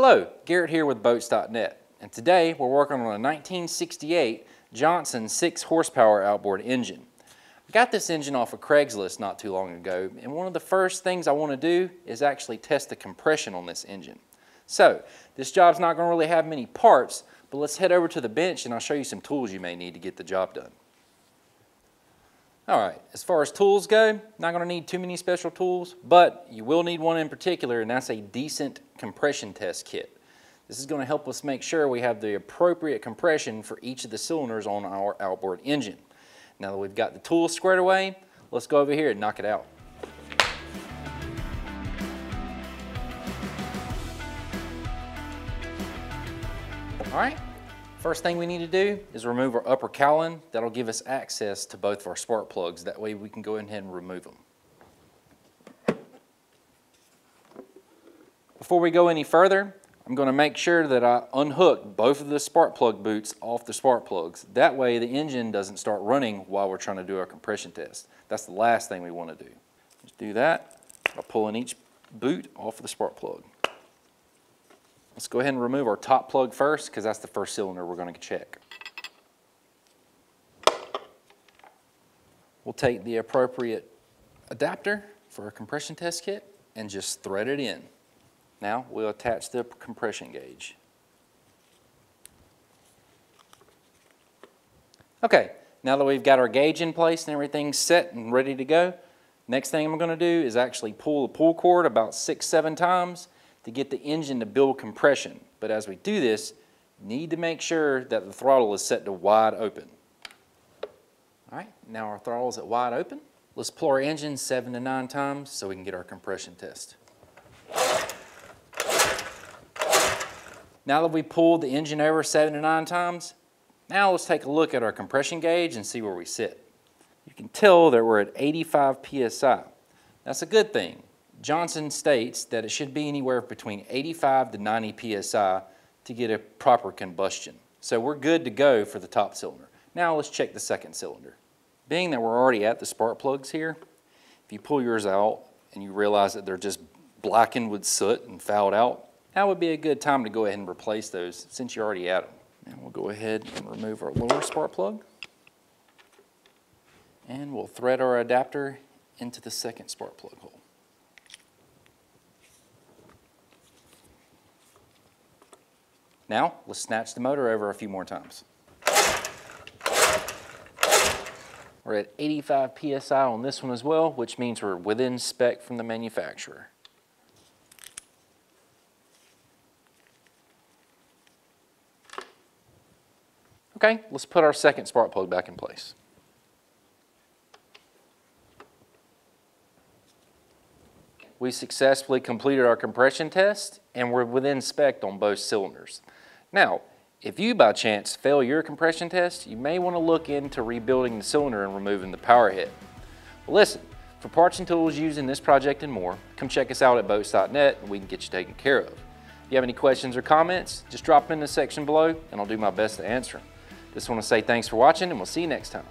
Hello, Garrett here with Boats.net, and today we're working on a 1968 Johnson 6 horsepower outboard engine. I got this engine off of Craigslist not too long ago, and one of the first things I want to do is actually test the compression on this engine. So, this job's not going to really have many parts, but let's head over to the bench and I'll show you some tools you may need to get the job done. All right, as far as tools go, not gonna need too many special tools, but you will need one in particular, and that's a decent compression test kit. This is gonna help us make sure we have the appropriate compression for each of the cylinders on our outboard engine. Now that we've got the tools squared away, let's go over here and knock it out. All right, First thing we need to do is remove our upper cowling. That'll give us access to both of our spark plugs. That way we can go ahead and remove them. Before we go any further, I'm going to make sure that I unhook both of the spark plug boots off the spark plugs. That way the engine doesn't start running while we're trying to do our compression test. That's the last thing we want to do. Just do that by pulling each boot off of the spark plug. Let's go ahead and remove our top plug first because that's the first cylinder we're going to check. We'll take the appropriate adapter for our compression test kit and just thread it in. Now we'll attach the compression gauge. Okay, now that we've got our gauge in place and everything's set and ready to go, next thing I'm going to do is actually pull the pull cord about six, seven times to get the engine to build compression. But as we do this, need to make sure that the throttle is set to wide open. All right, now our throttle is at wide open. Let's pull our engine seven to nine times so we can get our compression test. Now that we pulled the engine over seven to nine times, now let's take a look at our compression gauge and see where we sit. You can tell that we're at 85 PSI. That's a good thing Johnson states that it should be anywhere between 85 to 90 psi to get a proper combustion. So we're good to go for the top cylinder. Now let's check the second cylinder. Being that we're already at the spark plugs here, if you pull yours out and you realize that they're just blackened with soot and fouled out, that would be a good time to go ahead and replace those since you're already at them. And we'll go ahead and remove our lower spark plug. And we'll thread our adapter into the second spark plug hole. Now, let's snatch the motor over a few more times. We're at 85 PSI on this one as well, which means we're within spec from the manufacturer. Okay, let's put our second spark plug back in place. We successfully completed our compression test and we're within spec on both cylinders. Now, if you by chance fail your compression test, you may want to look into rebuilding the cylinder and removing the power head. Well, listen, for parts and tools used in this project and more, come check us out at boats.net and we can get you taken care of. If you have any questions or comments, just drop them in the section below and I'll do my best to answer them. Just want to say thanks for watching and we'll see you next time.